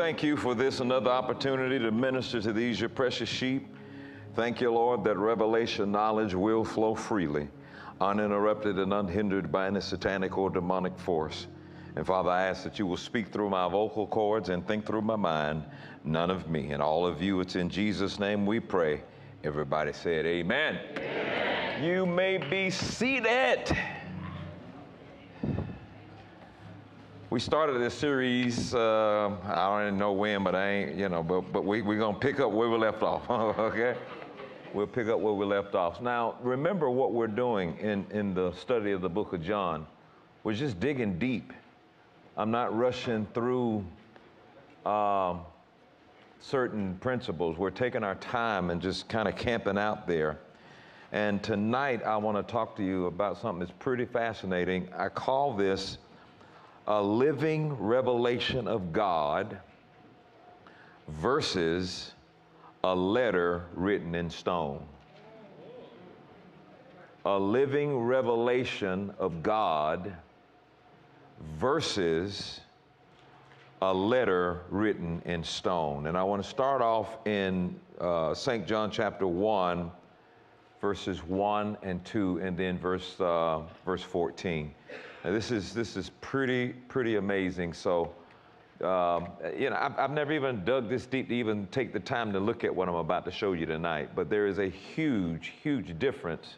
Thank you for this another opportunity to minister to these your precious sheep. Thank you, Lord, that revelation knowledge will flow freely, uninterrupted and unhindered by any satanic or demonic force. And Father, I ask that you will speak through my vocal cords and think through my mind, none of me. And all of you, it's in Jesus' name we pray. Everybody said, Amen. Amen. You may be seated. We started this series, uh, I don't even know when, but I ain't, you know, but, but we, we're going to pick up where we left off, okay? We'll pick up where we left off. Now, remember what we're doing in, in the study of the book of John. We're just digging deep. I'm not rushing through um, certain principles. We're taking our time and just kind of camping out there. And tonight, I want to talk to you about something that's pretty fascinating. I call this a living revelation of God versus a letter written in stone. A living revelation of God versus a letter written in stone. And I want to start off in uh, St. John chapter 1, verses 1 and 2, and then verse, uh, verse 14. Now, this is this is pretty pretty amazing. So, um, you know, I've, I've, never even dug this deep to even take the time to look at what I'm about to show you tonight. But there is a huge, huge difference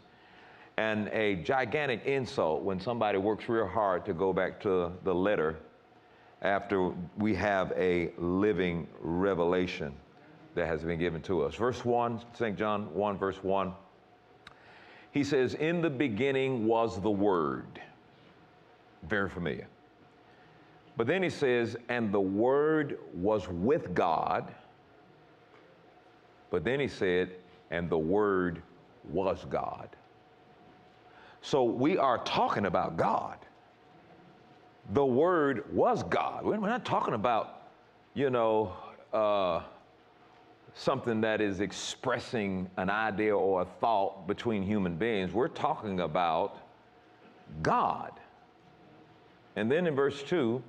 and a gigantic insult when somebody works real hard to go back to the letter after we have a living revelation that has been given to us. Verse 1, St. John 1, verse 1. He says, In the beginning was the Word very familiar. But then he says, and the Word was with God. But then he said, and the Word was God. So we are talking about God. The Word was God. We're not talking about, you know, uh, something that is expressing an idea or a thought between human beings. We're talking about God. And then in verse 2,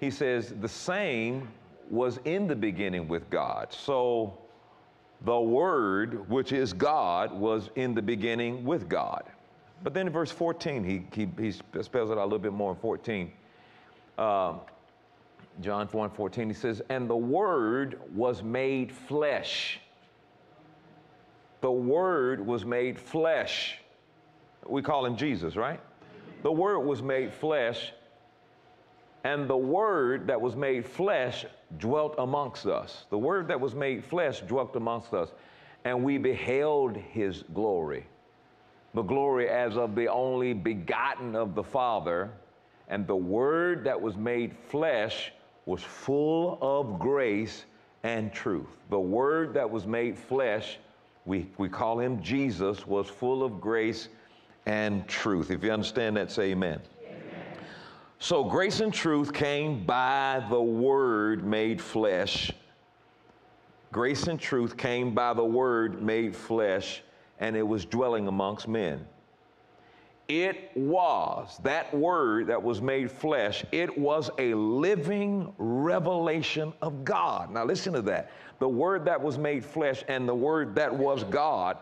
he says, The same was in the beginning with God. So the Word, which is God, was in the beginning with God. But then in verse 14, he, he, he spells it out a little bit more in 14. Uh, John 1 14, he says, And the Word was made flesh. The Word was made flesh. We call him Jesus, right? The Word was made flesh and the Word that was made flesh dwelt amongst us. The Word that was made flesh dwelt amongst us. And we beheld His glory. The glory as of the only begotten of the Father. And the Word that was made flesh was full of grace and truth. The Word that was made flesh, we, we call Him Jesus, was full of grace and truth. If you understand that, say amen. So grace and truth came by the Word made flesh. Grace and truth came by the Word made flesh, and it was dwelling amongst men. It was that Word that was made flesh, it was a living revelation of God. Now, listen to that. The Word that was made flesh and the Word that was God,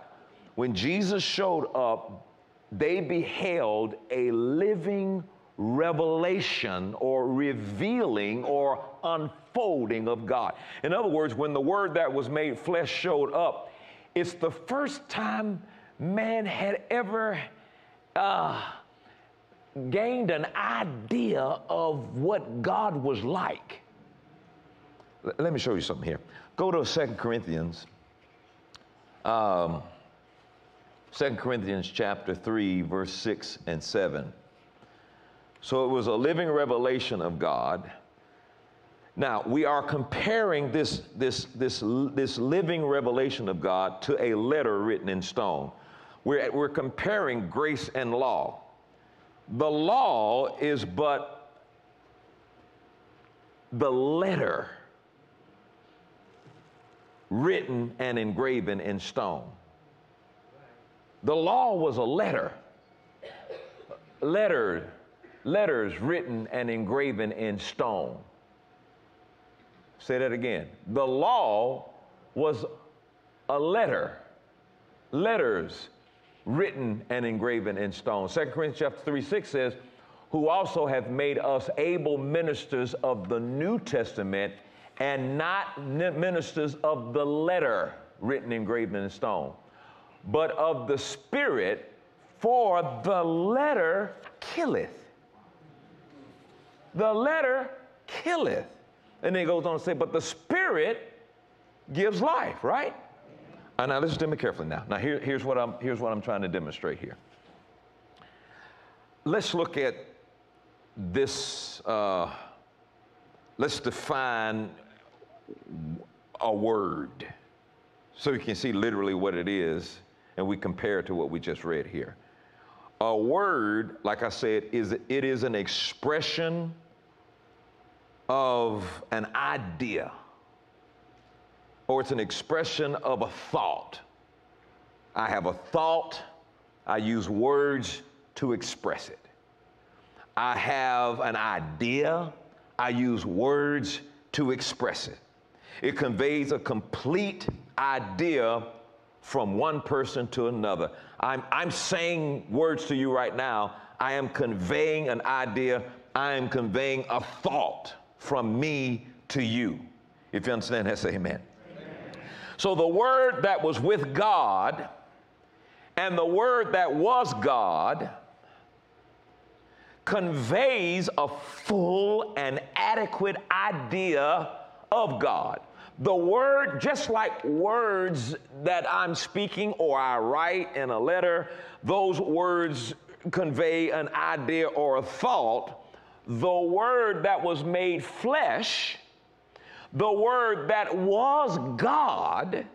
when Jesus showed up, they beheld a living revelation or revealing or unfolding of God. In other words, when the word that was made flesh showed up, it's the first time man had ever uh, gained an idea of what God was like. L- let me show you something here. Go to Second Corinthians. Um, 2 Corinthians chapter 3, verse 6 and 7. So it was a living revelation of God. Now, we are comparing this, this, this, this living revelation of God to a letter written in stone. We're, we're comparing grace and law. The law is but the letter written and engraven in stone. The law was a letter. Letter letters written and engraven in stone. Say that again. The law was a letter, letters written and engraven in stone. 2 Corinthians chapter 3 6 says, Who also have made us able ministers of the New Testament and not ministers of the letter written engraven in stone, but of the Spirit, for the letter killeth. The letter killeth. And then he goes on to say, but the Spirit gives life, right? And now listen to me carefully now. Now here, here's, what I'm, here's what I'm trying to demonstrate here. Let's look at this, uh, let's define a word so you can see literally what it is and we compare it to what we just read here. A word, like I said, is it is an expression of an idea or it's an expression of a thought. I have a thought, I use words to express it. I have an idea, I use words to express it. It conveys a complete idea from one person to another. I'm, I'm saying words to you right now. I am conveying an idea, I am conveying a thought from me to you. If you understand that, say amen. So the word that was with God and the word that was God conveys a full and adequate idea of God. The word, just like words that I'm speaking or I write in a letter, those words convey an idea or a thought. The word that was made flesh the Word that was God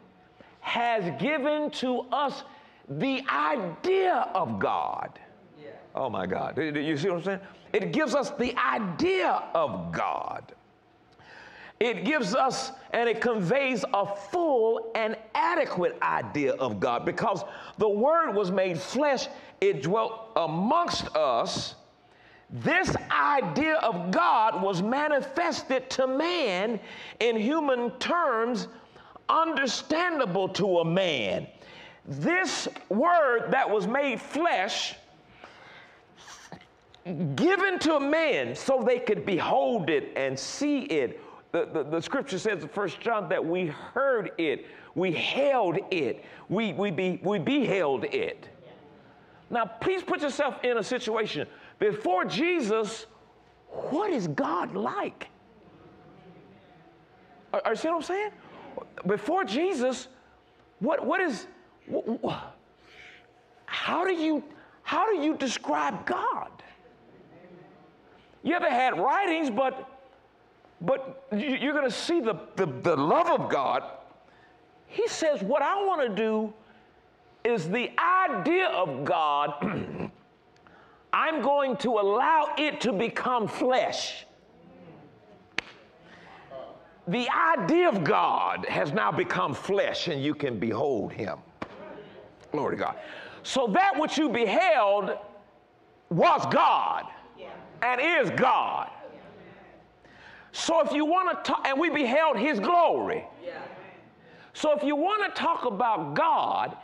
has given to us the idea of God. Yeah. Oh my God. You see what I'm saying? It gives us the idea of God. It gives us and it conveys a full and adequate idea of God because the Word was made flesh, it dwelt amongst us this idea of God was manifested to man in human terms, understandable to a man. This word that was made flesh, given to a man so they could behold it and see it. The, the, the scripture says in First John that we heard it, we held it, we, we, be, we beheld it. Now, please put yourself in a situation before Jesus, what is God like? Are, are you see what I'm saying? Before Jesus, what, what is, how do you, how do you describe God? You ever had writings, but, but you're going to see the, the, the love of God. He says, what I want to do is the idea of God I'm going to allow it to become flesh. The idea of God has now become flesh, and you can behold him. Glory to God. So that which you beheld was God and is God. So if you want to talk, and we beheld his glory. So if you want to talk about God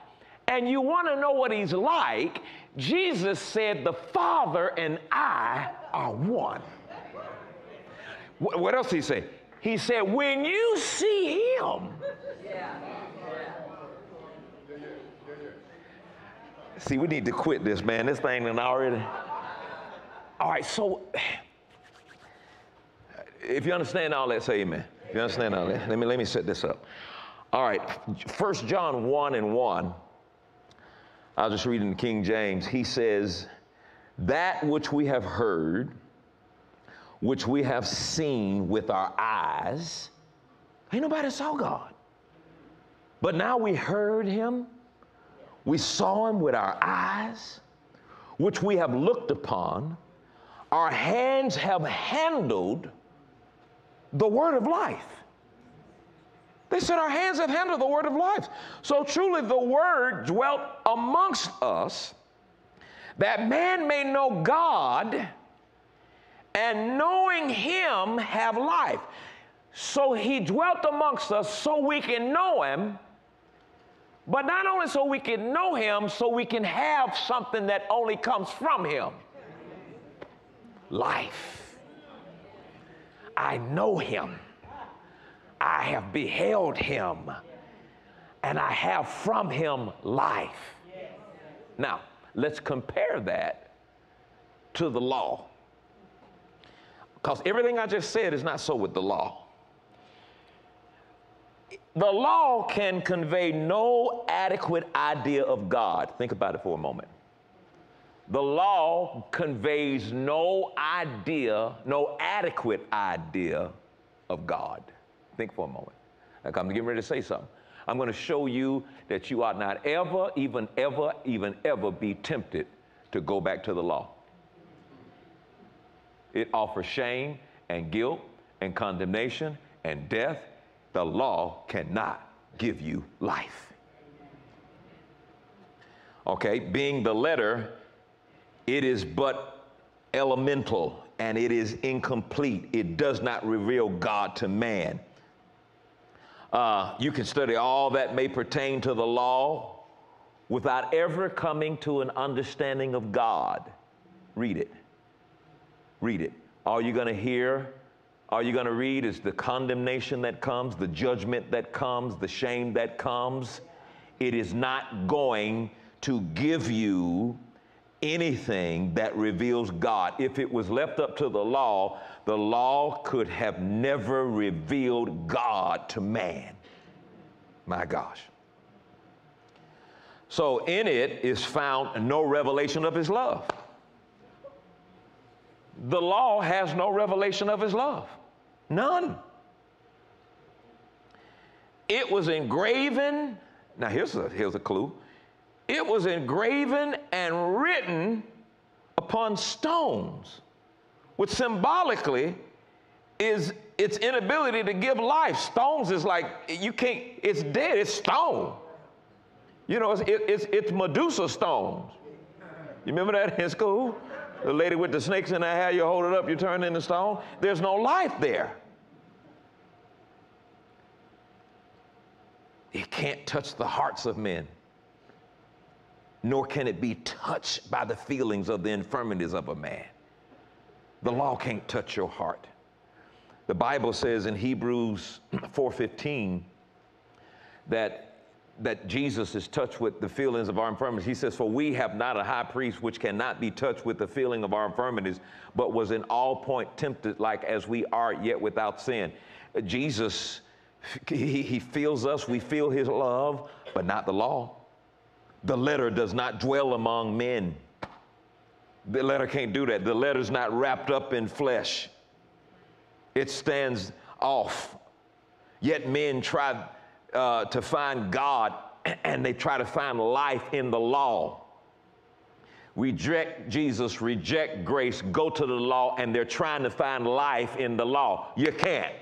and you want to know what he's like, Jesus said, The Father and I are one. What else did he say? He said, When you see him, See, we need to quit this, man. This thing is already. All right, so if you understand all that, say amen. If you understand all that, let me let me set this up. All right, First John 1 and 1 I was just reading the King James. He says, That which we have heard, which we have seen with our eyes, ain't nobody saw God. But now we heard him, we saw him with our eyes, which we have looked upon, our hands have handled the word of life. They said, Our hands have handled the word of life. So truly, the word dwelt amongst us that man may know God and knowing him have life. So he dwelt amongst us so we can know him, but not only so we can know him, so we can have something that only comes from him life. I know him. I have beheld him. And I have from him life. Now, let's compare that to the law. Because everything I just said is not so with the law. The law can convey no adequate idea of God. Think about it for a moment. The law conveys no idea, no adequate idea of God. Think for a moment. Like I'm getting ready to say something. I'm going to show you that you ought not ever, even ever, even ever be tempted to go back to the law. It offers shame and guilt and condemnation and death the law cannot give you life. Okay, being the letter, it is but elemental and it is incomplete. It does not reveal God to man. Uh, you can study all that may pertain to the law without ever coming to an understanding of God. Read it. Read it. All you're going to hear all you're going to read is the condemnation that comes, the judgment that comes, the shame that comes. It is not going to give you anything that reveals God. If it was left up to the law, the law could have never revealed God to man. My gosh. So in it is found no revelation of his love. The law has no revelation of his love. None. It was engraven. Now, here's a, here's a clue. It was engraven and written upon stones, which symbolically is its inability to give life. Stones is like, you can't, it's dead, it's stone. You know, it's, it, it's, it's Medusa stones. You remember that in school? The lady with the snakes in her hair, you hold it up, you turn it into stone. There's no life there. It can't touch the hearts of men, nor can it be touched by the feelings of the infirmities of a man. The law can't touch your heart. The Bible says in Hebrews 4:15 that that Jesus is touched with the feelings of our infirmities. He says, For we have not a high priest which cannot be touched with the feeling of our infirmities, but was in all point tempted like as we are, yet without sin. Jesus he, he feels us, we feel his love, but not the law. The letter does not dwell among men. The letter can't do that. The letter's not wrapped up in flesh, it stands off. Yet men try uh, to find God and they try to find life in the law. Reject Jesus, reject grace, go to the law, and they're trying to find life in the law. You can't.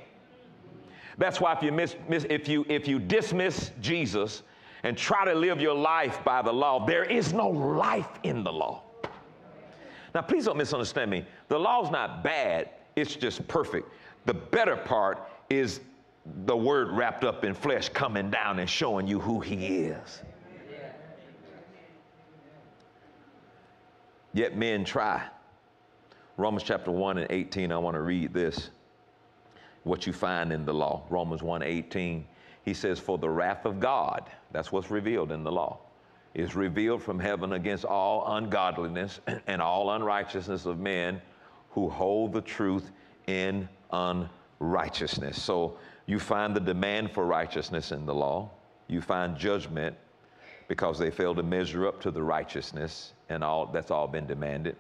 That's why if you, miss, miss, if, you, if you dismiss Jesus and try to live your life by the law, there is no life in the law. Now, please don't misunderstand me. The law's not bad, it's just perfect. The better part is the word wrapped up in flesh coming down and showing you who he is. Yet men try. Romans chapter 1 and 18, I want to read this what you find in the law. Romans 1:18. He says, "For the wrath of God, that's what's revealed in the law, is revealed from heaven against all ungodliness and all unrighteousness of men who hold the truth in unrighteousness." So you find the demand for righteousness in the law. You find judgment because they fail to measure up to the righteousness and all that's all been demanded.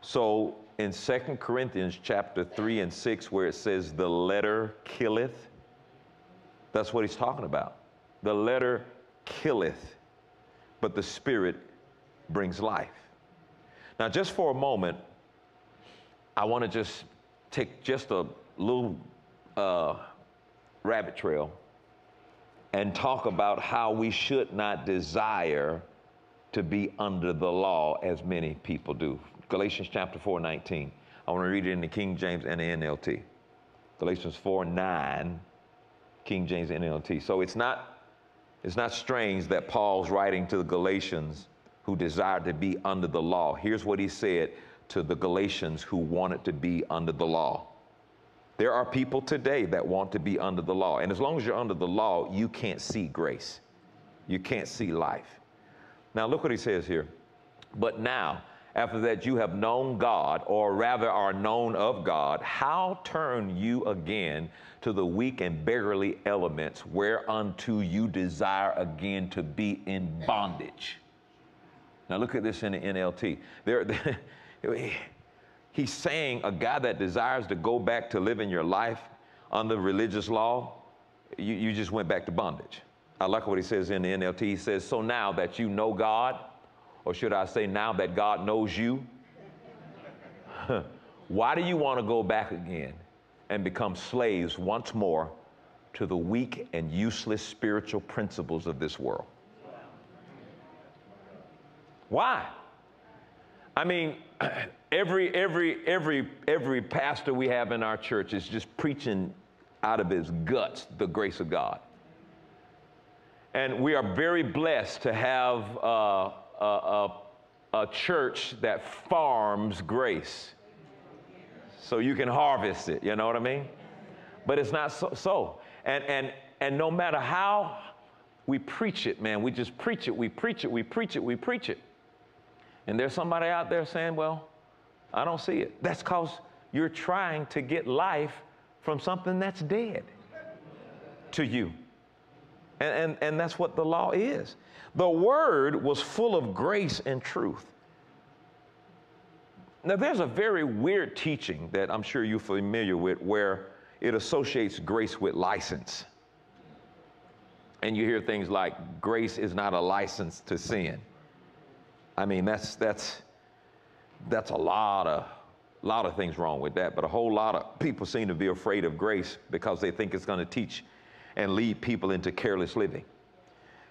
So in 2 Corinthians chapter 3 and 6, where it says, the letter killeth, that's what he's talking about. The letter killeth, but the spirit brings life. Now, just for a moment, I want to just take just a little uh, rabbit trail and talk about how we should not desire to be under the law as many people do. Galatians chapter 4, 19. I want to read it in the King James and the NLT. Galatians 4 9, King James NLT. So it's not, it's not strange that Paul's writing to the Galatians who desired to be under the law. Here's what he said to the Galatians who wanted to be under the law. There are people today that want to be under the law. And as long as you're under the law, you can't see grace. You can't see life. Now, look what he says here. But now, after that you have known God, or rather are known of God, how turn you again to the weak and beggarly elements whereunto you desire again to be in bondage? Now look at this in the NLT. There, he's saying a guy that desires to go back to living your life under religious law, you, you just went back to bondage. I like what he says in the NLT. He says, So now that you know God, or should I say, now that God knows you, why do you want to go back again and become slaves once more to the weak and useless spiritual principles of this world? Why? I mean, every every every every pastor we have in our church is just preaching out of his guts the grace of God. And we are very blessed to have uh, a, a, a church that farms grace. So you can harvest it, you know what I mean? But it's not so. so. And, and, and no matter how we preach it, man, we just preach it, we preach it, we preach it, we preach it. And there's somebody out there saying, well, I don't see it. That's because you're trying to get life from something that's dead to you. And, and, and that's what the law is. The word was full of grace and truth. Now, there's a very weird teaching that I'm sure you're familiar with where it associates grace with license. And you hear things like, grace is not a license to sin. I mean, that's, that's, that's a lot of, lot of things wrong with that, but a whole lot of people seem to be afraid of grace because they think it's going to teach and lead people into careless living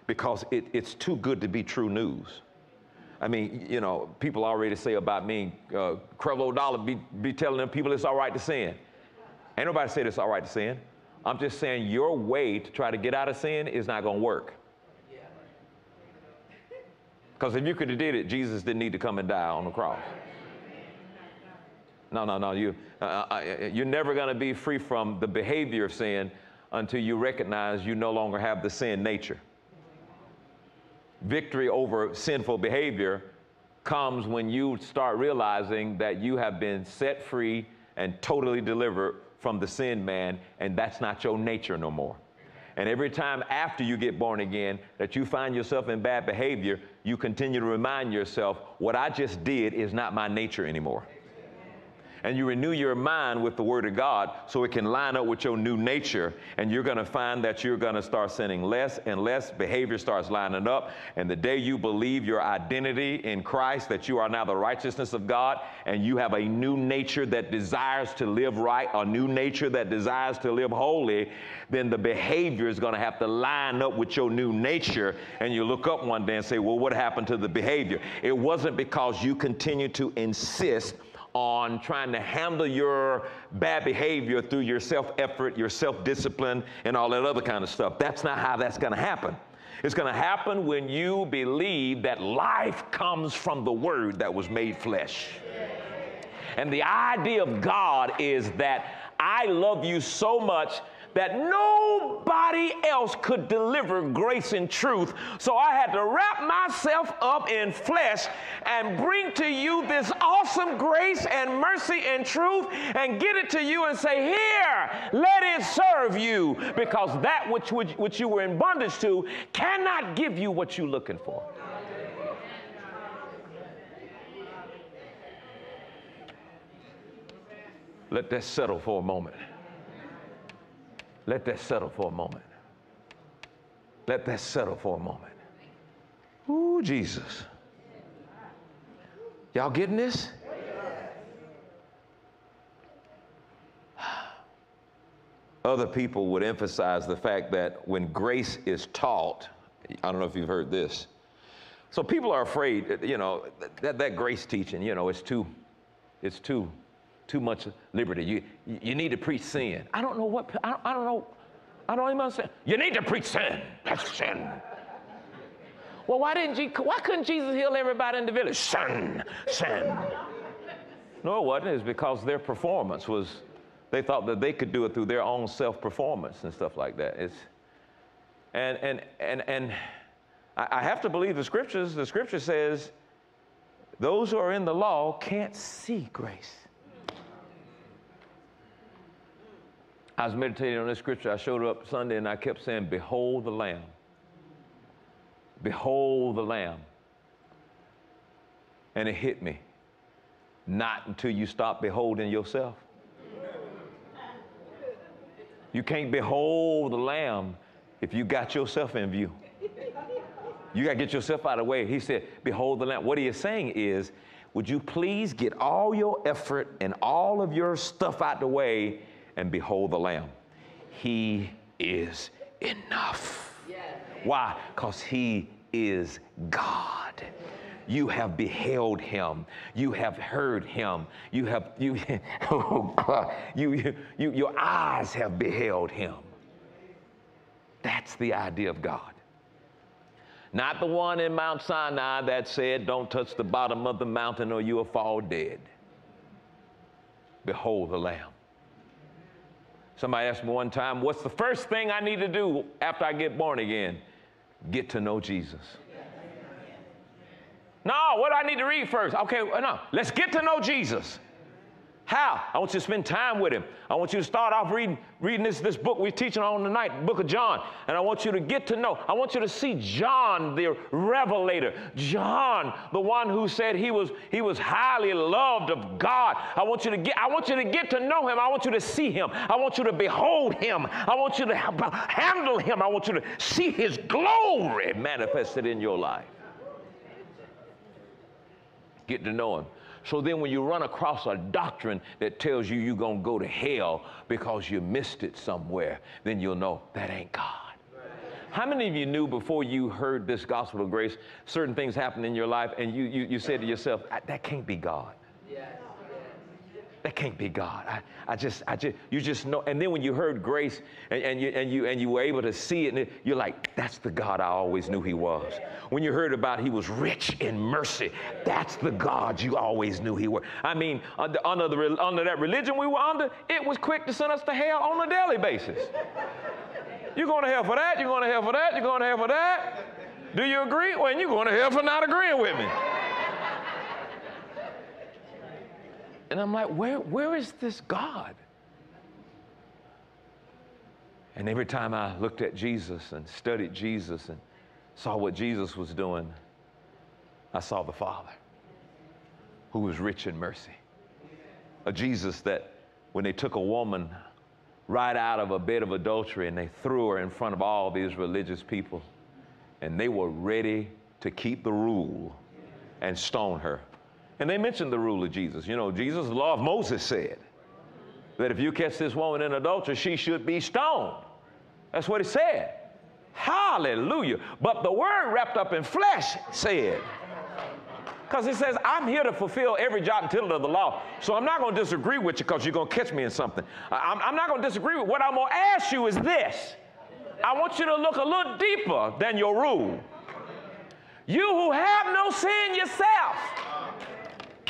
because it, it's too good to be true news. I mean, you know, people already say about me, uh, Dollar be, be telling them people it's all right to sin. Ain't nobody said it's all right to sin. I'm just saying your way to try to get out of sin is not going to work. Because if you could have did it, Jesus didn't need to come and die on the cross. No, no, no. You, uh, uh you're never going to be free from the behavior of sin until you recognize you no longer have the sin nature. Victory over sinful behavior comes when you start realizing that you have been set free and totally delivered from the sin man, and that's not your nature no more. And every time after you get born again that you find yourself in bad behavior, you continue to remind yourself, what I just did is not my nature anymore and you renew your mind with the Word of God so it can line up with your new nature. And you're going to find that you're going to start sinning less and less. Behavior starts lining up. And the day you believe your identity in Christ, that you are now the righteousness of God, and you have a new nature that desires to live right, a new nature that desires to live holy, then the behavior is going to have to line up with your new nature. And you look up one day and say, Well, what happened to the behavior? It wasn't because you continue to insist on trying to handle your bad behavior through your self effort, your self discipline, and all that other kind of stuff. That's not how that's going to happen. It's going to happen when you believe that life comes from the Word that was made flesh. And the idea of God is that I love you so much that nobody else could deliver grace and truth. So I had to wrap myself up in flesh and bring to you this awesome grace and mercy and truth and get it to you and say, Here, let it serve you, because that which, which, which you were in bondage to cannot give you what you're looking for. Let that settle for a moment. Let that settle for a moment. Let that settle for a moment. Ooh, Jesus. Y'all getting this? Other people would emphasize the fact that when grace is taught, I don't know if you've heard this. So people are afraid, you know, that, that grace teaching, you know, it's too, it's too too much liberty. You, you need to preach sin. I don't know what, I don't, I don't know, I don't even understand. You need to preach sin. That's sin. Well, why didn't you, why couldn't Jesus heal everybody in the village? Sin, sin. No, it wasn't. It's because their performance was, they thought that they could do it through their own self-performance and stuff like that. It's, and, and, and, and I have to believe the scriptures. The scripture says those who are in the law can't see grace. I was meditating on this scripture. I showed up Sunday and I kept saying, Behold the Lamb. Behold the Lamb. And it hit me. Not until you stop beholding yourself. You can't behold the Lamb if you got yourself in view. You got to get yourself out of the way. He said, Behold the Lamb. What he is saying is, would you please get all your effort and all of your stuff out the way and behold the Lamb? He is enough. Why? Because he is God. You have beheld him. You have heard him. You have, you, oh God, you, you, you, your eyes have beheld him. That's the idea of God. Not the one in Mount Sinai that said, Don't touch the bottom of the mountain or you will fall dead. Behold the Lamb. Somebody asked me one time, What's the first thing I need to do after I get born again? Get to know Jesus. No, what do I need to read first? Okay, no, let's get to know Jesus. How? I want you to spend time with him. I want you to start off reading, reading this, this book we're teaching on tonight, book of John. And I want you to get to know. I want you to see John, the revelator. John, the one who said he was, he was highly loved of God. I want you to get, I want you to get to know him. I want you to see him. I want you to behold him. I want you to handle him. I want you to see his glory manifested in your life. Get to know him. So then when you run across a doctrine that tells you you're going to go to hell because you missed it somewhere, then you'll know that ain't God. How many of you knew before you heard this gospel of grace, certain things happened in your life and you, you, you said to yourself, that can't be God? Yes that can't be God. I, I just, I just, you just know. And then when you heard grace and, and, you, and, you, and you were able to see it, you're like, that's the God I always knew he was. When you heard about he was rich in mercy, that's the God you always knew he was. I mean, under, under, the, under that religion we were under, it was quick to send us to hell on a daily basis. You're going to hell for that, you're going to hell for that, you're going to hell for that. Do you agree? Well, you're going to hell for not agreeing with me. And I'm like, where, where is this God? And every time I looked at Jesus and studied Jesus and saw what Jesus was doing, I saw the Father who was rich in mercy. A Jesus that when they took a woman right out of a bed of adultery and they threw her in front of all these religious people, and they were ready to keep the rule and stone her. And they mentioned the rule of Jesus. You know, Jesus, the law of Moses said that if you catch this woman in adultery, she should be stoned. That's what he said. Hallelujah. But the word wrapped up in flesh said, because he says, I'm here to fulfill every jot and tittle of the law. So I'm not going to disagree with you because you're going to catch me in something. I'm, I'm not going to disagree with What I'm going to ask you is this I want you to look a little deeper than your rule. You who have no sin yourself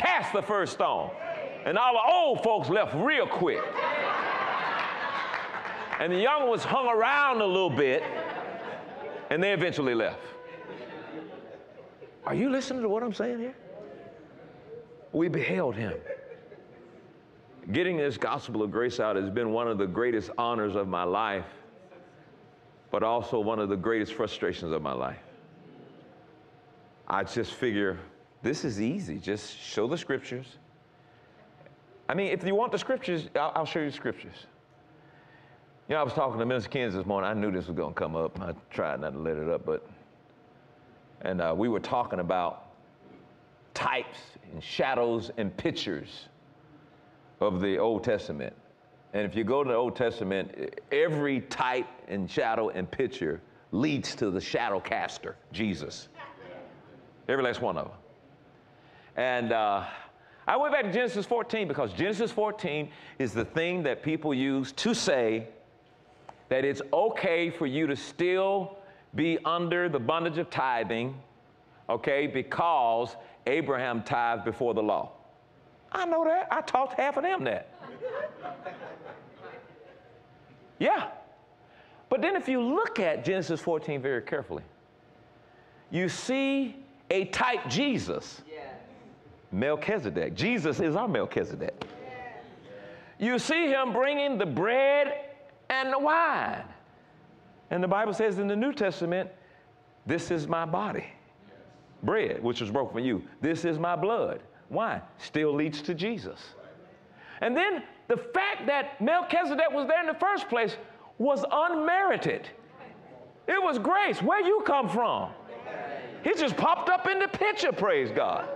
cast the first stone. And all the old folks left real quick. And the young ones hung around a little bit, and they eventually left. Are you listening to what I'm saying here? We beheld him. Getting this gospel of grace out has been one of the greatest honors of my life, but also one of the greatest frustrations of my life. I just figure this is easy. Just show the scriptures. I mean, if you want the scriptures, I'll, I'll show you the scriptures. You know, I was talking to Minister Kansas this morning. I knew this was going to come up. I tried not to let it up, but, and uh, we were talking about types and shadows and pictures of the Old Testament. And if you go to the Old Testament, every type and shadow and picture leads to the shadow caster, Jesus. Every last one of them. And uh, I went back to Genesis 14 because Genesis 14 is the thing that people use to say that it's okay for you to still be under the bondage of tithing, okay, because Abraham tithed before the law. I know that. I taught half of them that. yeah. But then if you look at Genesis 14 very carefully, you see a type Jesus. Melchizedek. Jesus is our Melchizedek. You see him bringing the bread and the wine. And the Bible says in the New Testament, this is my body. Bread, which was broken for you. This is my blood. Wine still leads to Jesus. And then the fact that Melchizedek was there in the first place was unmerited. It was grace. Where you come from? He just popped up in the picture, praise God.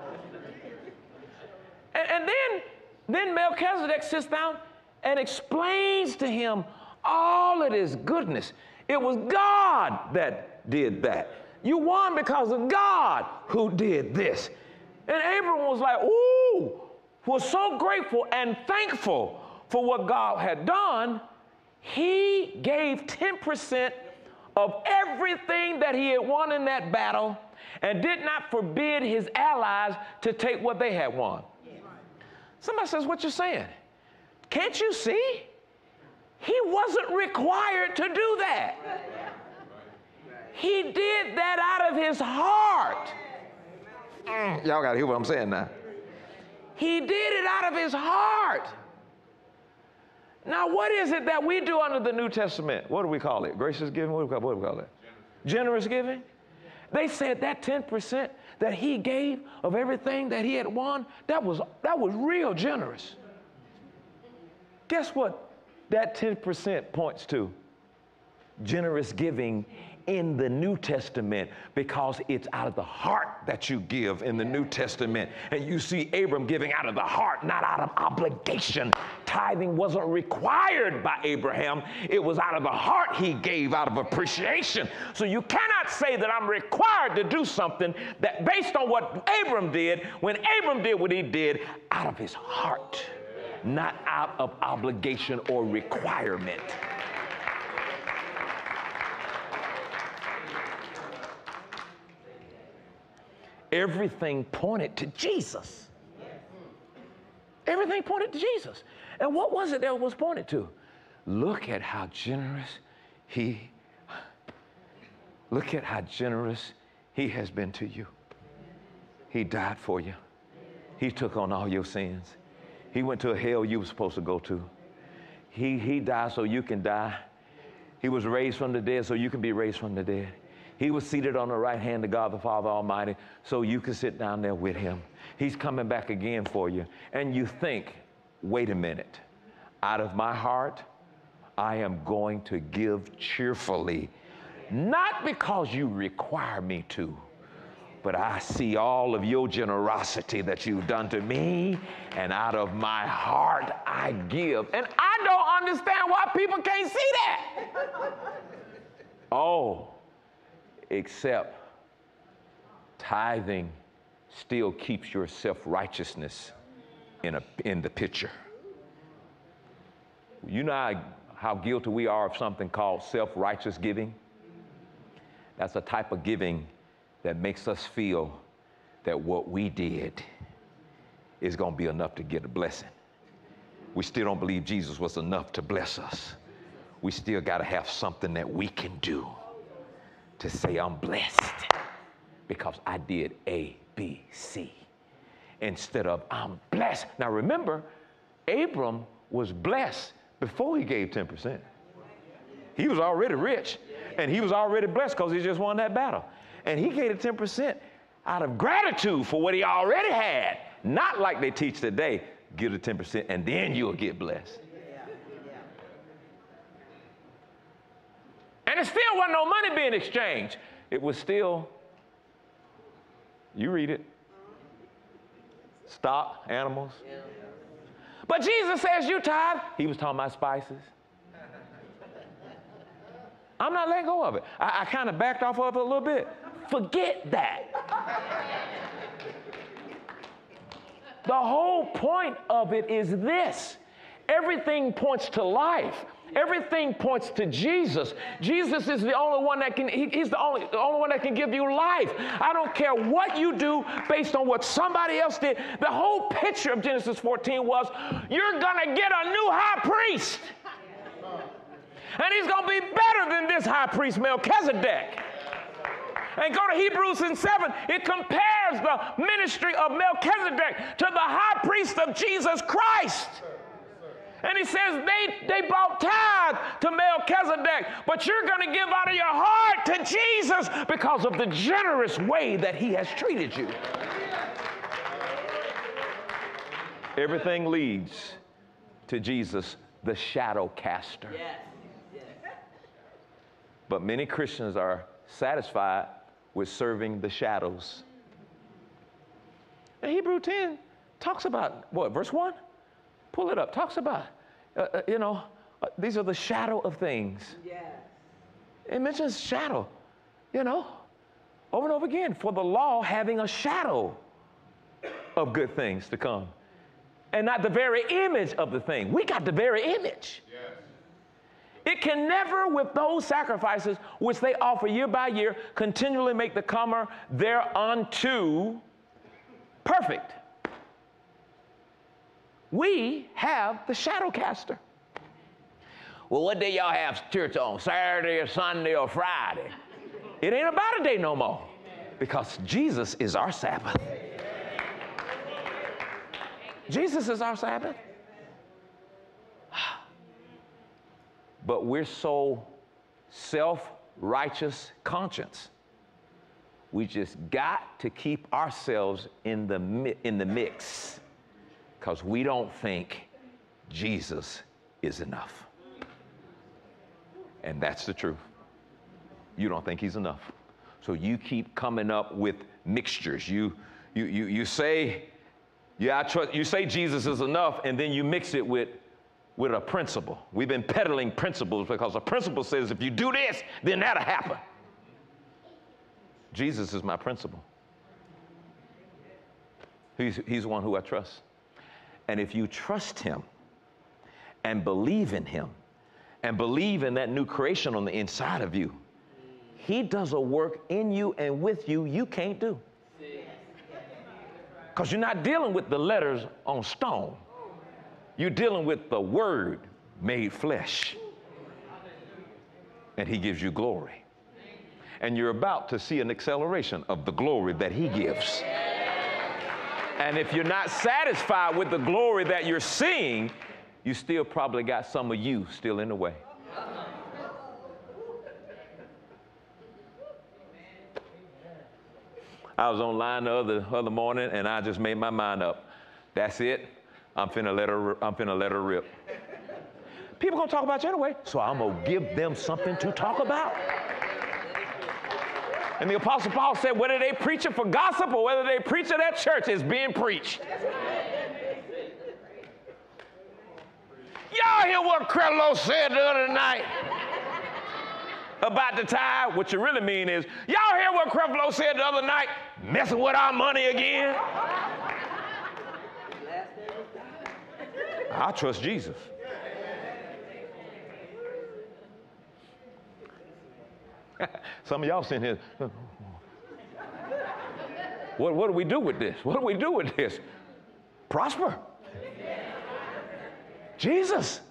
And, and then, then Melchizedek sits down and explains to him all of his goodness. It was God that did that. You won because of God who did this. And Abram was like, ooh, was so grateful and thankful for what God had done. He gave 10% of everything that he had won in that battle and did not forbid his allies to take what they had won. Somebody says, What you saying? Can't you see? He wasn't required to do that. He did that out of his heart. Mm, y'all got to hear what I'm saying now. He did it out of his heart. Now, what is it that we do under the New Testament? What do we call it? Gracious giving? What do we call, what do we call it? Generous. Generous giving? They said that 10% that he gave of everything that he had won, that was, that was real generous. Guess what that 10% points to? Generous giving in the New Testament because it's out of the heart that you give in the New Testament. And you see Abram giving out of the heart, not out of obligation. Tithing wasn't required by Abraham, it was out of the heart he gave out of appreciation. So you cannot say that I'm required to do something that based on what Abram did when Abram did what he did out of his heart, not out of obligation or requirement. everything pointed to Jesus. Everything pointed to Jesus. And what was it that was pointed to? Look at how generous he look at how generous he has been to you. He died for you. He took on all your sins. He went to a hell you were supposed to go to. He, he died so you can die. He was raised from the dead so you can be raised from the dead. He was seated on the right hand of God the Father Almighty, so you can sit down there with him. He's coming back again for you. And you think, wait a minute, out of my heart, I am going to give cheerfully, not because you require me to, but I see all of your generosity that you've done to me, and out of my heart I give. And I don't understand why people can't see that. Oh, except tithing still keeps your self righteousness in, in the picture. You know how, guilty we are of something called self righteous giving? That's a type of giving that makes us feel that what we did is going to be enough to get a blessing. We still don't believe Jesus was enough to bless us. We still got to have something that we can do to say I'm blessed because I did A, B, C instead of I'm blessed. Now remember, Abram was blessed before he gave 10%. He was already rich and he was already blessed because he just won that battle. And he gave it 10% out of gratitude for what he already had, not like they teach today give the 10% and then you'll get blessed. And it still wasn't no money being exchanged. It was still, you read it, stock, animals. But Jesus says, You tithe. He was talking about spices. I'm not letting go of it. I, I kind of backed off of it a little bit. Forget that. The whole point of it is this everything points to life. Everything points to Jesus. Jesus is the only one that can, he, he's the only, the only one that can give you life. I don't care what you do based on what somebody else did. The whole picture of Genesis 14 was you're going to get a new high priest. And he's going to be better than this high priest Melchizedek. And go to Hebrews in 7, it compares the ministry of Melchizedek to the high priest of Jesus Christ. And he says they, they brought tithe to Melchizedek, but you're going to give out of your heart to Jesus because of the generous way that he has treated you. Everything leads to Jesus, the shadow caster. Yes. But many Christians are satisfied with serving the shadows. And Hebrew 10 talks about what, verse 1? Pull it up, talks about, uh, uh, you know, uh, these are the shadow of things. Yes. It mentions shadow, you know, over and over again, for the law having a shadow of good things to come and not the very image of the thing. We got the very image. Yes. It can never, with those sacrifices which they offer year by year, continually make the comer thereunto perfect. We have the shadow caster. Well, what day y'all have church on? Saturday or Sunday or Friday? It ain't about a day no more because Jesus is our Sabbath. Jesus is our Sabbath. But we're so self righteous conscience. We just got to keep ourselves in the, in the mix because we don't think Jesus is enough. And that's the truth. You don't think he's enough. So you keep coming up with mixtures. You, you, you, you say, yeah, I trust, you say Jesus is enough, and then you mix it with with a principle. We've been peddling principles because a principle says if you do this, then that'll happen. Jesus is my principle. He's, he's one who I trust. And if you trust him and believe in him and believe in that new creation on the inside of you, he does a work in you and with you you can't do. Because you're not dealing with the letters on stone. You're dealing with the Word made flesh. And He gives you glory. And you're about to see an acceleration of the glory that He gives. And if you're not satisfied with the glory that you're seeing, you still probably got some of you still in the way. I was online the other, other morning and I just made my mind up. That's it. I'm finna let her, I'm finna let her rip. People gonna talk about you anyway, so I'm gonna give them something to talk about. And the Apostle Paul said, whether they preach it for gossip or whether they preach it at church, it's being preached. Y'all hear what Creflo said the other night about the tithe? What you really mean is, y'all hear what Creflo said the other night? Messing with our money again? I trust Jesus. Some of y'all sitting here. What, what do we do with this? What do we do with this? Prosper. Jesus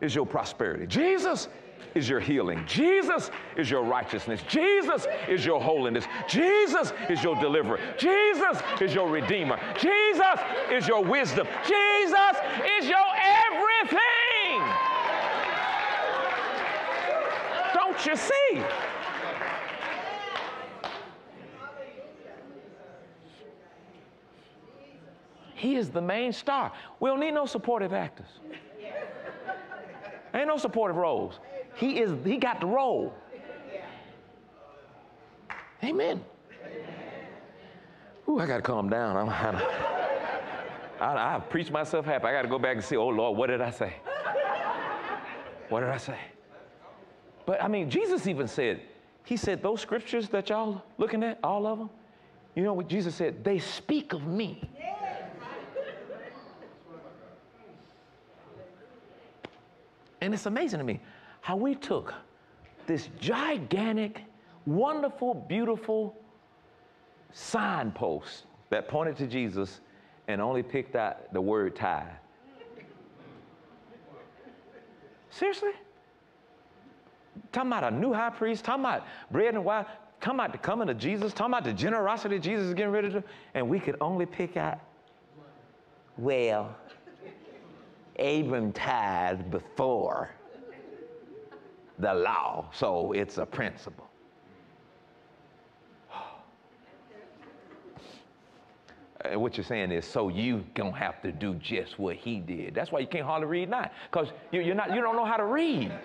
is your prosperity. Jesus is your healing. Jesus is your righteousness. Jesus is your holiness. Jesus is your deliverer. Jesus is your redeemer. Jesus is your wisdom. Jesus is your everything. Don't you see? He is the main star. We don't need no supportive actors. Ain't no supportive roles. He is he got the role. Amen. Ooh, I gotta calm down. I'm kinda, I, I preached myself happy. I gotta go back and see, oh Lord, what did I say? What did I say? But I mean, Jesus even said, He said, those scriptures that y'all looking at, all of them, you know what Jesus said? They speak of me. And it's amazing to me how we took this gigantic, wonderful, beautiful signpost that pointed to Jesus and only picked out the word tithe. Seriously? Talking about a new high priest, talking about bread and wine, talking about the coming of Jesus, talking about the generosity Jesus is getting ready to and we could only pick out, well, Abram tithed before the law, so it's a principle. And what you're saying is, so you don't have to do just what he did. That's why you can't hardly read now, because you, you're not, you don't know how to read.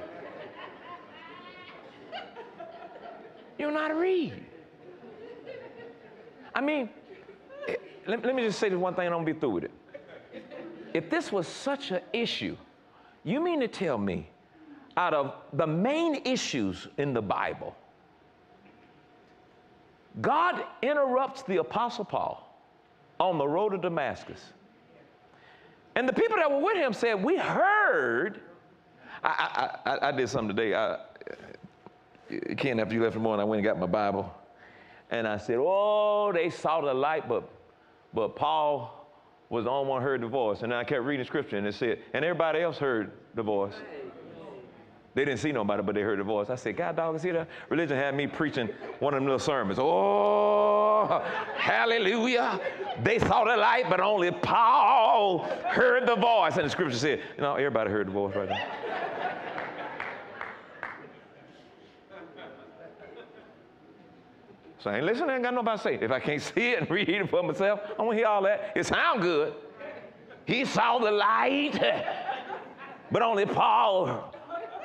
You don't know how to read. I mean, eh, let, let me just say this one thing and I'm gonna be through with it. If this was such an issue, you mean to tell me, out of the main issues in the Bible, God interrupts the Apostle Paul on the road to Damascus. And the people that were with him said, We heard. I, I, I, I did something today. I, Ken, after you left the morning, I went and got my Bible. And I said, Oh, they saw the light, but, but Paul was the only one who heard the voice. And I kept reading scripture and it said, and everybody else heard the voice. They didn't see nobody, but they heard the voice. I said, God, dog, see that? Religion had me preaching one of them little sermons. Oh, hallelujah. They saw the light, but only Paul heard the voice. And the scripture said, you know, everybody heard the voice right there. So I ain't listening, I ain't got nobody to say. If I can't see it and read it for myself, I want to hear all that. It sound good. He saw the light, but only Paul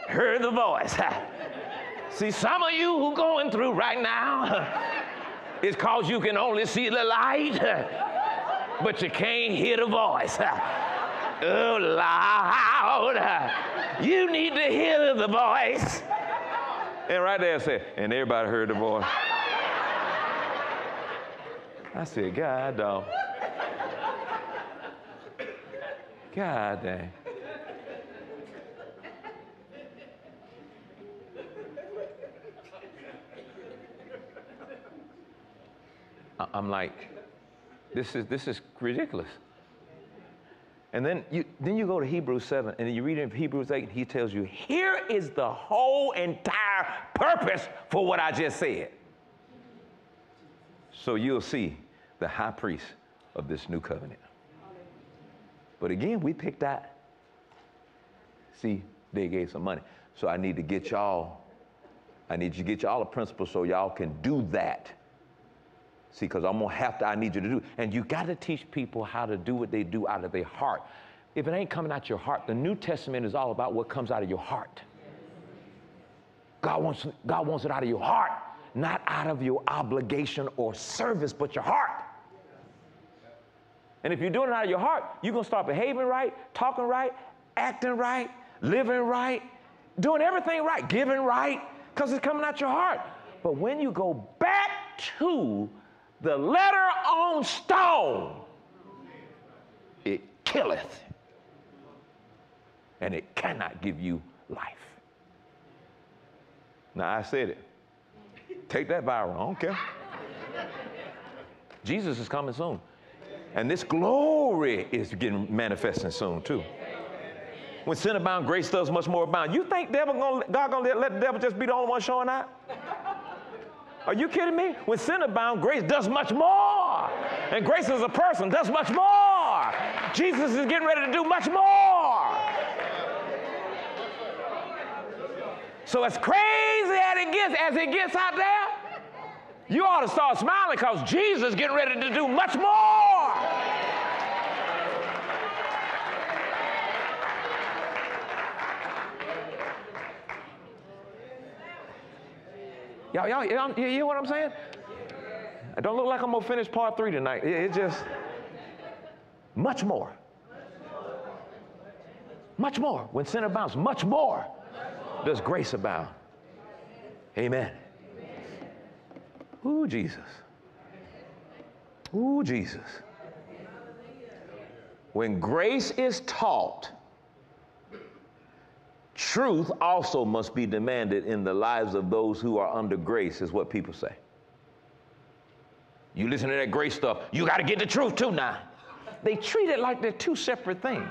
heard the voice. See, some of you who going through right now, it's cause you can only see the light, but you can't hear the voice. Oh, loud. You need to hear the voice. And right there I said, and everybody heard the voice. I said, God dog. God dang. I'm like, this is this is ridiculous. And then you then you go to Hebrews 7 and you read in Hebrews 8, and he tells you, here is the whole entire purpose for what I just said. So you'll see the high priest of this new covenant. But again, we picked that. See, they gave some money. So I need to get y'all, I need to get y'all a principle so y'all can do that. See, because I'm gonna have to, I need you to do. And you got to teach people how to do what they do out of their heart. If it ain't coming out your heart, the New Testament is all about what comes out of your heart. God wants, God wants it out of your heart, not out of your obligation or service, but your heart. And if you're doing it out of your heart, you're to start behaving right, talking right, acting right, living right, doing everything right, giving right, because it's coming out your heart. But when you go back to the letter on stone, it killeth, and it cannot give you life. Now, I said it. Take that viral. I don't care. Jesus is coming soon. And this glory is getting manifesting soon too. When sin abound, grace does much more abound. You think devil gonna, God gonna let the devil just be the only one showing out? Are you kidding me? When sin abound, grace does much more. And grace is a person, does much more. Jesus is getting ready to do much more. So as crazy as it gets, as it gets out there, you ought to start smiling because Jesus is getting ready to do much more. Y'all, y'all, y'all, you hear what I'm saying? I don't look like I'm gonna finish part three tonight. It's just much more. Much more. When sin abounds, much more does grace abound. Amen. Ooh, Jesus. Ooh, Jesus. When grace is taught, truth also must be demanded in the lives of those who are under grace, is what people say. You listen to that grace stuff, you got to get the truth too now. They treat it like they're two separate things.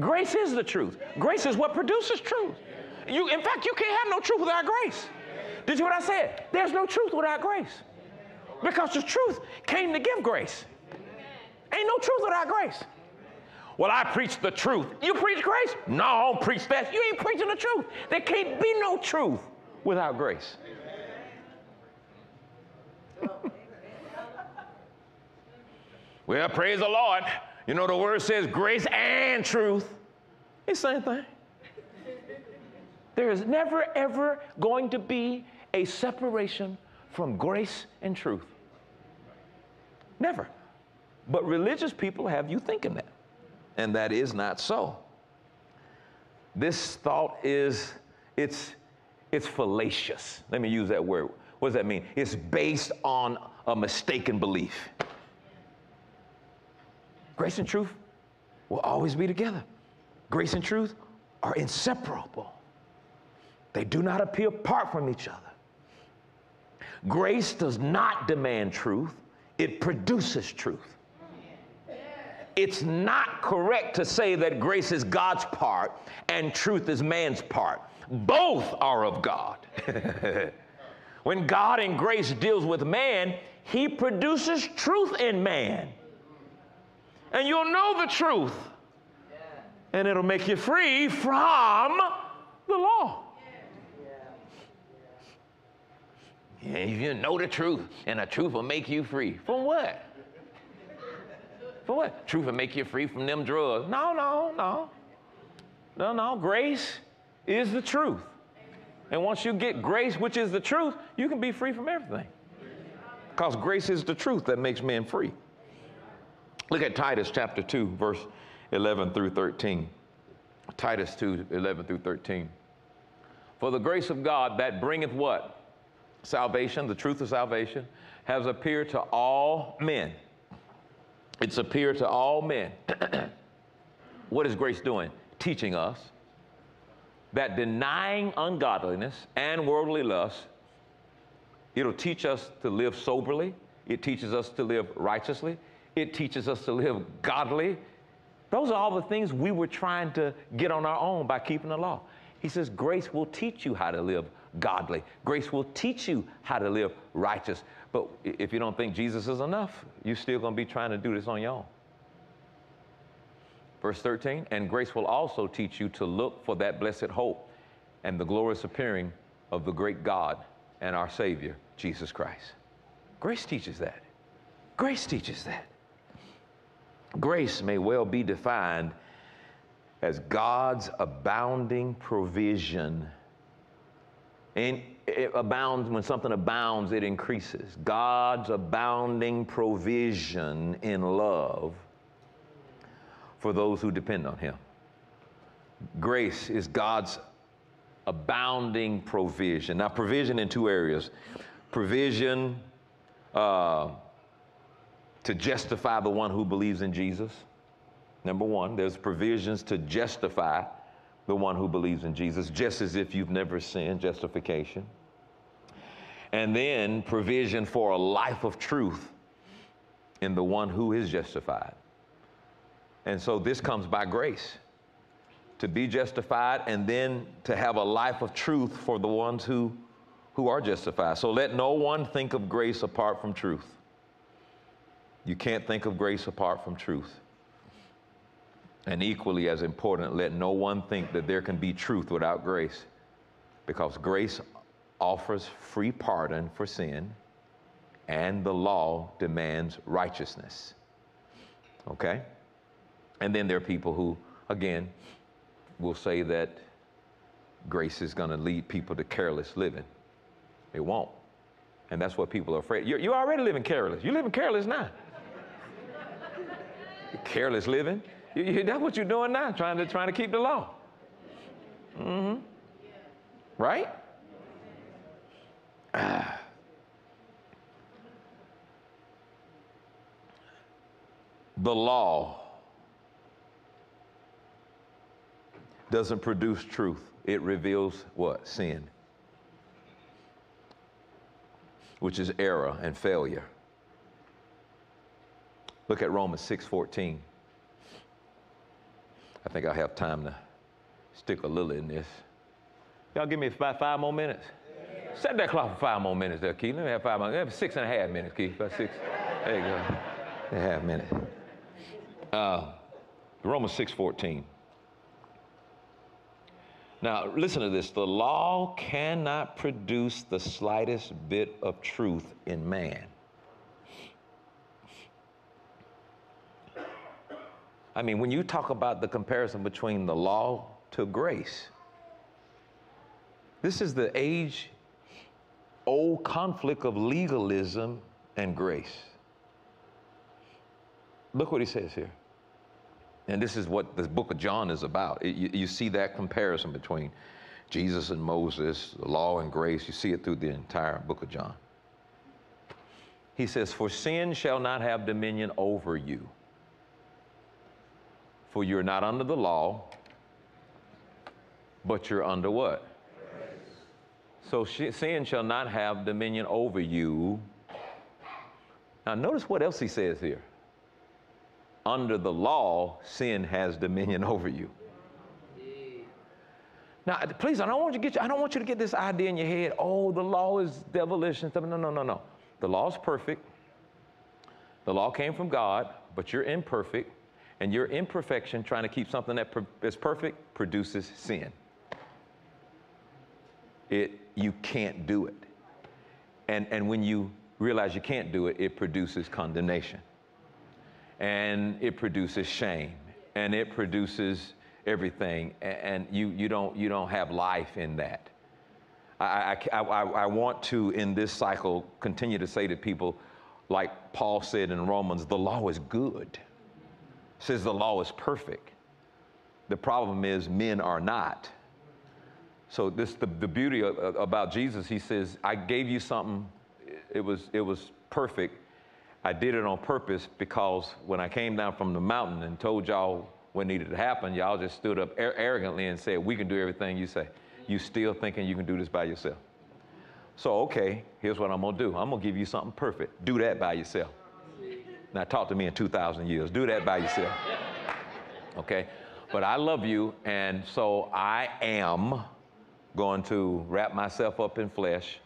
Grace is the truth. Grace is what produces truth. You, in fact, you can't have no truth without grace. Did you hear what I said? There's no truth without grace. Because the truth came to give grace. Ain't no truth without grace. Well, I preach the truth. You preach grace? No, I don't preach that. You ain't preaching the truth. There can't be no truth without grace. well, praise the Lord. You know, the word says grace and truth. It's the same thing. There is never, ever going to be a separation from grace and truth. Never. But religious people have you thinking that and that is not so. This thought is, it's, it's fallacious. Let me use that word. What does that mean? It's based on a mistaken belief. Grace and truth will always be together. Grace and truth are inseparable. They do not appear apart from each other. Grace does not demand truth, it produces truth it's not correct to say that grace is God's part and truth is man's part. Both are of God. when God in grace deals with man, he produces truth in man. And you'll know the truth. And it'll make you free from the law. Yeah, you know the truth, and the truth will make you free. From what? For what? Truth will make you free from them drugs. No, no, no. No, no. Grace is the truth. And once you get grace, which is the truth, you can be free from everything. Because grace is the truth that makes men free. Look at Titus chapter 2, verse 11 through 13. Titus 2, 11 through 13. For the grace of God that bringeth what? Salvation, the truth of salvation, has appeared to all men it's appeared to all men. what is grace doing? Teaching us that denying ungodliness and worldly lust, it'll teach us to live soberly. It teaches us to live righteously. It teaches us to live godly. Those are all the things we were trying to get on our own by keeping the law. He says, Grace will teach you how to live godly. Grace will teach you how to live righteous. But if you don't think Jesus is enough, you're still going to be trying to do this on your own. Verse 13, and grace will also teach you to look for that blessed hope and the glorious appearing of the great God and our Savior, Jesus Christ. Grace teaches that. Grace teaches that. Grace may well be defined as God's abounding provision and it abounds, when something abounds, it increases. God's abounding provision in love for those who depend on Him. Grace is God's abounding provision. Now, provision in two areas provision uh, to justify the one who believes in Jesus. Number one, there's provisions to justify the one who believes in Jesus, just as if you've never sinned, justification. And then provision for a life of truth in the one who is justified. And so this comes by grace to be justified and then to have a life of truth for the ones who, who are justified. So let no one think of grace apart from truth. You can't think of grace apart from truth. And equally as important, let no one think that there can be truth without grace, because grace offers free pardon for sin, and the law demands righteousness. Okay? And then there are people who, again, will say that grace is going to lead people to careless living. It won't. And that's what people are afraid. You're, you're already living careless. You're living careless now. careless living. You, you, that's what you're doing now, trying to, trying to keep the law. Mm-hmm. Right? Ah. The law doesn't produce truth. It reveals what? Sin, which is error and failure. Look at Romans 6:14. I think I have time to stick a little in this. Y'all give me about five more minutes. Set that clock for five more minutes there, Keith. Let me have five more. Six and a half minutes, Keith. About six. There you go. A half minute. Uh, Romans 6:14. Now, listen to this. The law cannot produce the slightest bit of truth in man. I mean, when you talk about the comparison between the law to grace, this is the age old conflict of legalism and grace. Look what he says here. And this is what the book of John is about. It, you, you, see that comparison between Jesus and Moses, law and grace. You see it through the entire book of John. He says, For sin shall not have dominion over you. For you're not under the law, but you're under what? So sin shall not have dominion over you. Now, notice what else he says here. Under the law, sin has dominion over you. Now, please, I don't want you to get you, I don't want you to get this idea in your head. Oh, the law is devilish and stuff. No, no, no, no. The law is perfect. The law came from God, but you're imperfect, and your imperfection, trying to keep something that is perfect, produces sin it, you can't do it. And, and when you realize you can't do it, it produces condemnation. And it produces shame. And it produces everything. And you, you, don't, you don't have life in that. I, I, I, I want to, in this cycle, continue to say to people, like Paul said in Romans, the law is good. Says the law is perfect. The problem is men are not. So this the, the beauty of, about Jesus. He says, "I gave you something. It was it was perfect. I did it on purpose because when I came down from the mountain and told y'all what needed to happen, y'all just stood up arrogantly and said, "We can do everything you say." You still thinking you can do this by yourself. So okay, here's what I'm gonna do. I'm gonna give you something perfect. Do that by yourself. Now talk to me in 2,000 years. Do that by yourself. Okay, but I love you, and so I am going to wrap myself up in flesh.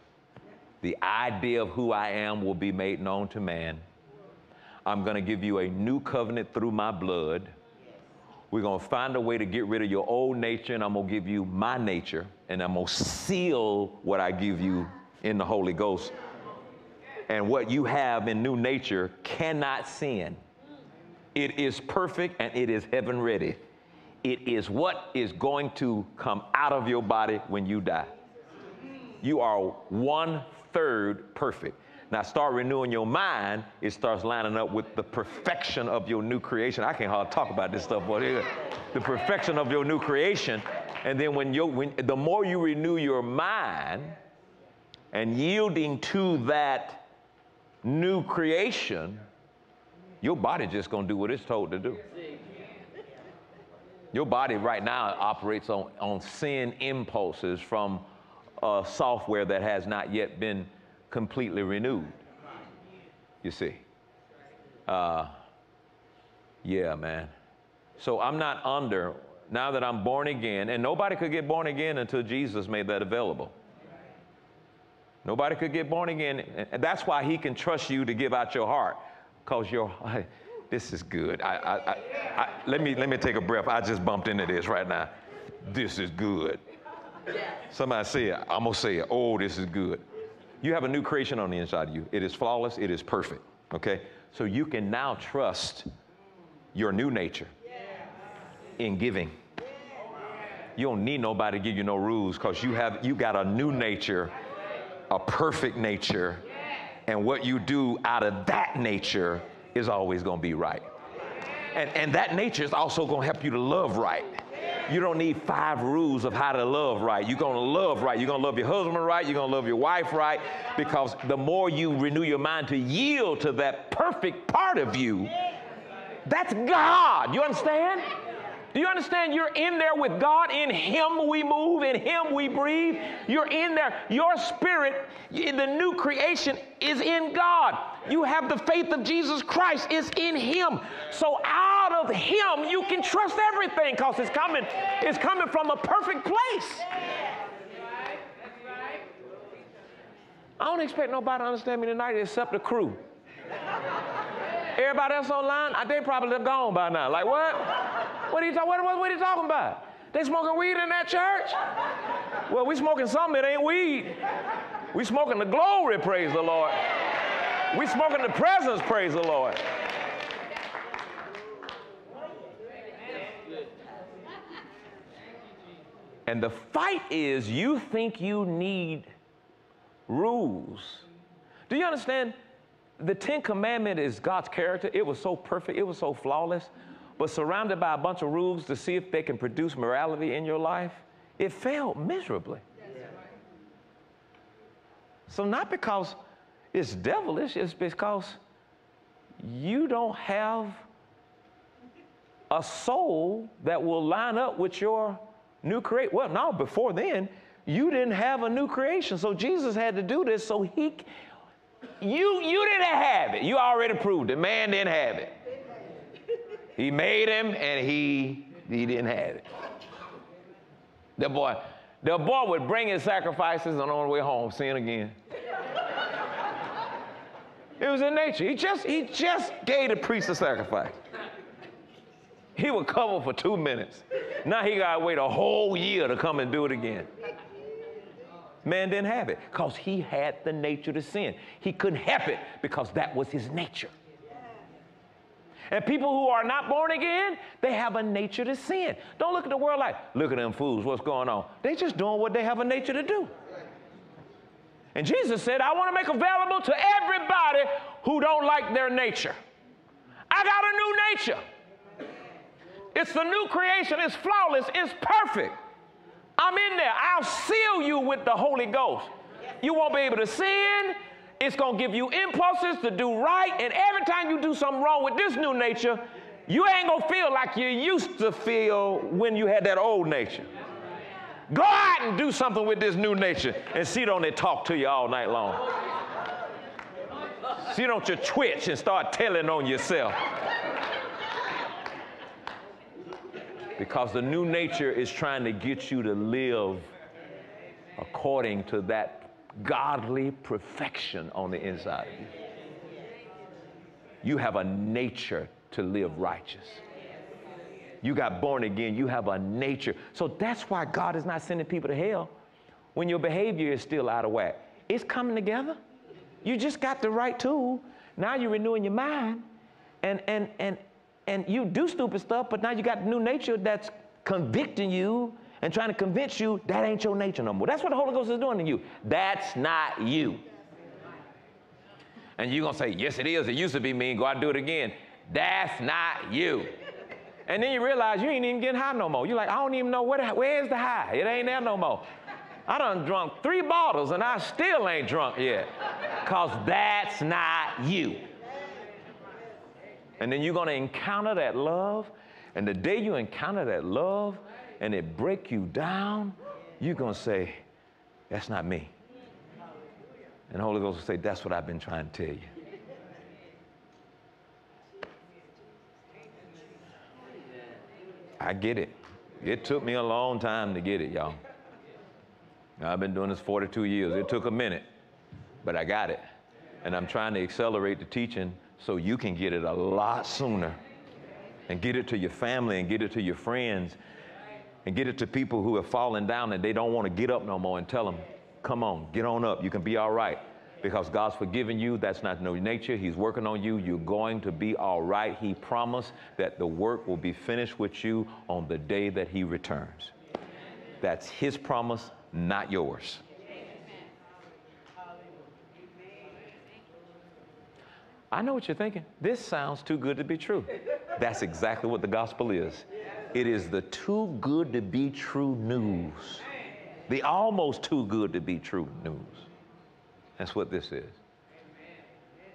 The idea of who I am will be made known to man. I'm going to give you a new covenant through my blood. We're going to find a way to get rid of your old nature, and I'm going to give you my nature, and I'm going to seal what I give you in the Holy Ghost. And what you have in new nature cannot sin. It is perfect and it is heaven ready. It is what is going to come out of your body when you die. You are one third perfect. Now start renewing your mind. It starts lining up with the perfection of your new creation. I can't hardly talk about this stuff, but the perfection of your new creation. And then when you when the more you renew your mind and yielding to that new creation, your body just gonna do what it's told to do. Your body right now operates on, on sin impulses from a software that has not yet been completely renewed. You see? Uh, yeah, man. So I'm not under, now that I'm born again, and nobody could get born again until Jesus made that available. Nobody could get born again. And that's why he can trust you to give out your heart. Because your this is good. I, I, I, let, me, let me take a breath. I just bumped into this right now. This is good. Somebody say it. I'm going to say it. Oh, this is good. You have a new creation on the inside of you. It is flawless, it is perfect. Okay? So you can now trust your new nature in giving. You don't need nobody to give you no rules because you have you got a new nature, a perfect nature, and what you do out of that nature is always going to be right. And, and that nature is also going to help you to love right. You don't need five rules of how to love right. You're going to love right. You're going to love your husband right. You're going to love your wife right. Because the more you renew your mind to yield to that perfect part of you, that's God. You understand? Do you understand? You're in there with God. In Him we move, in Him we breathe. You're in there. Your spirit, the new creation, is in God. You have the faith of Jesus Christ, is in Him. So out of Him, you can trust everything because it's coming. It's coming from a perfect place. I don't expect nobody to understand me tonight except the crew. Everybody else online, they probably have gone by now. Like what? What are you talking? What, what, what are you talking about? They smoking weed in that church? Well, we smoking something that ain't weed. We smoking the glory, praise the Lord. We smoking the presence, praise the Lord. And the fight is you think you need rules. Do you understand? The Ten Commandment is God's character. It was so perfect, it was so flawless, but surrounded by a bunch of rules to see if they can produce morality in your life, it failed miserably. So, not because it's devilish, it's because you don't have a soul that will line up with your new creation. Well, no, before then, you didn't have a new creation. So Jesus had to do this so he you you didn't have it. You already proved it. Man didn't have it. He made him and he he didn't have it. The boy, the boy would bring his sacrifices and on the way home sin again. It was in nature. He just he just gave the priest a sacrifice. He would cover for two minutes. Now he got to wait a whole year to come and do it again. Man didn't have it because he had the nature to sin. He couldn't help it because that was his nature. And people who are not born again, they have a nature to sin. Don't look at the world like, look at them fools, what's going on? They just doing what they have a nature to do. And Jesus said, I want to make available to everybody who don't like their nature. I got a new nature. It's the new creation, it's flawless, it's perfect. I'm in there. I'll seal you with the Holy Ghost. You won't be able to sin. It's going to give you impulses to do right. And every time you do something wrong with this new nature, you ain't going to feel like you used to feel when you had that old nature. Go out and do something with this new nature and see don't they talk to you all night long. See don't you twitch and start telling on yourself. Because the new nature is trying to get you to live according to that godly perfection on the inside of you. You have a nature to live righteous. You got born again, you have a nature. So that's why God is not sending people to hell when your behavior is still out of whack. It's coming together. You just got the right tool. Now you're renewing your mind. And, and, and, and you do stupid stuff, but now you got new nature that's convicting you and trying to convince you that ain't your nature no more. That's what the Holy Ghost is doing to you. That's not you. And you're going to say, Yes, it is. It used to be me. Go out and do it again. That's not you. And then you realize you ain't even getting high no more. You're like, I don't even know where the, where's the high. It ain't there no more. I done drunk three bottles and I still ain't drunk yet. Because that's not you. And then you're going to encounter that love. And the day you encounter that love and it break you down, you're going to say, that's not me. And the Holy Ghost will say, that's what I've been trying to tell you. I get it. It took me a long time to get it, y'all. I've been doing this 42 years. It took a minute, but I got it. And I'm trying to accelerate the teaching so you can get it a lot sooner and get it to your family and get it to your friends and get it to people who have fallen down and they don't want to get up no more and tell them, come on, get on up. You can be all right because God's forgiven you. That's not no nature. He's working on you. You're going to be all right. He promised that the work will be finished with you on the day that He returns. That's His promise, not yours. I know what you're thinking. This sounds too good to be true. That's exactly what the gospel is. It is the too good to be true news. The almost too good to be true news. That's what this is.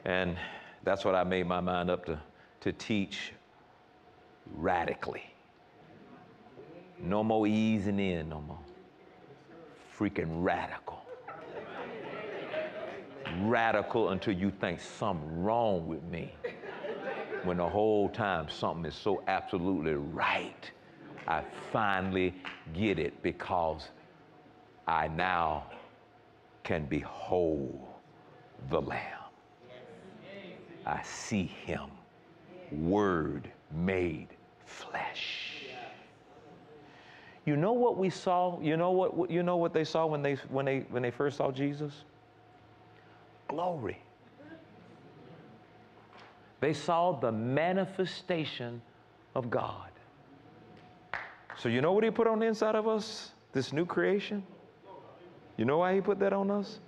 And that's what I made my mind up to, to teach radically. No more easing in, no more. Freaking radical. Radical until you think something wrong with me. When the whole time something is so absolutely right. I finally get it because I now can behold the Lamb. I see him, Word made flesh. You know what we saw? You know what, you know what they saw when they, when, they, when they first saw Jesus? Glory. They saw the manifestation of God. So, you know what He put on the inside of us? This new creation? You know why He put that on us?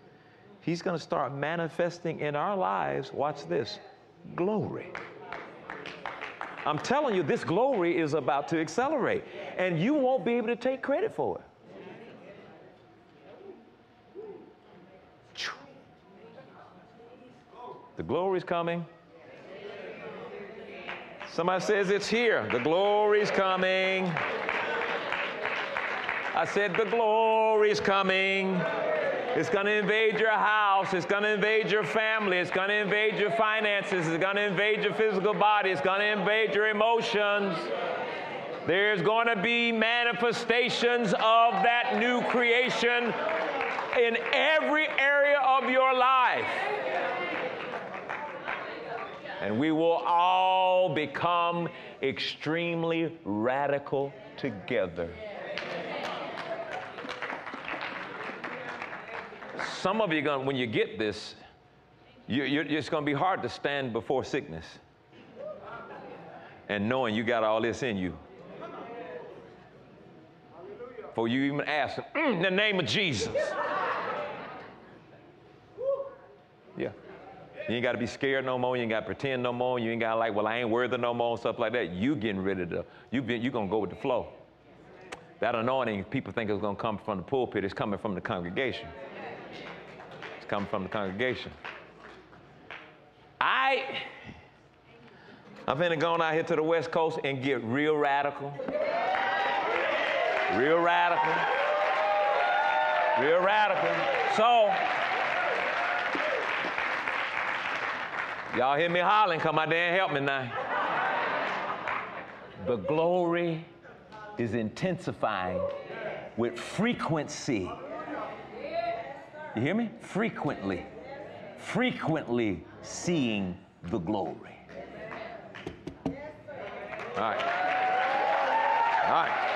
He's going to start manifesting in our lives, watch this, glory. I'm telling you, this glory is about to accelerate, and you won't be able to take credit for it. The glory is coming. Somebody says it's here. The glory's coming. I said, The glory's coming. It's going to invade your house. It's going to invade your family. It's going to invade your finances. It's going to invade your physical body. It's going to invade your emotions. There's going to be manifestations of that new creation in every area of your life. And we will all become extremely radical together. Some of you, gonna, when you get this, you, it's going to be hard to stand before sickness and knowing you got all this in you. For you even ask, mm, in the name of Jesus. Yeah. You ain't got to be scared no more. You ain't got to pretend no more. You ain't got to like, well, I ain't worthy no more, stuff like that. You getting rid of the, you been, you to go with the flow. That anointing, people think it's to come from the pulpit. It's coming from the congregation It's coming from the congregation. I, I'm finna go out here to the West Coast and get real radical. Real radical. Real radical. So, y'all hear me hollering, come out there and help me now. The glory is intensifying with frequency. You hear me? Frequently. Frequently seeing the glory. All right. All right.